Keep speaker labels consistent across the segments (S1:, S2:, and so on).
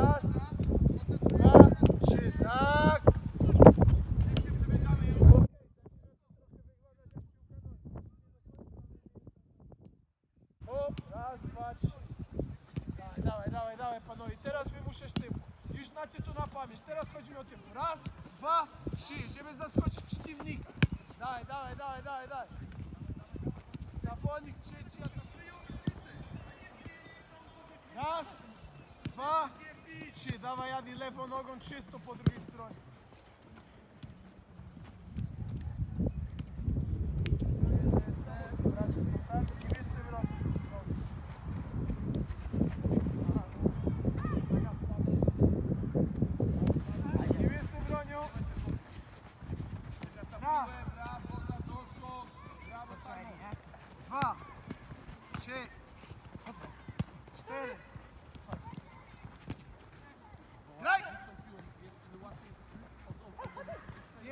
S1: Raz, dwa, trzy, tak. Hop, raz, dwa, trzy. Dawaj, dawaj, dawaj, dawaj panowie. Teraz wymuszasz tym. Już znacie to na pamięć. Teraz chodzimy o tym. Raz, dwa, trzy, żeby zaskoczyć przeciwnika. Dawaj, dawaj, dawaj, dawaj, dawaj. Zafonik trzeci, trzy. Dawaj Adi lewą nogą czysto po drugiej stronie.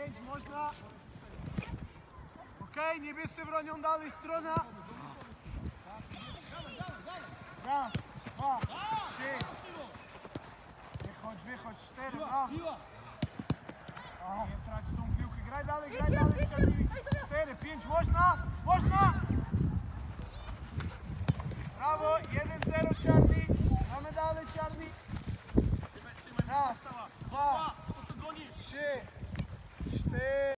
S1: pięć, można. Okej, okay, niebiescy bronią dalej, strona. Raz, dwa, trzy. Wychodź, wychodź, cztery, a. Aha, nie trać tą piłkę, graj dalej, graj dalej. Cztery, pięć, można, można. Brawo, jeden.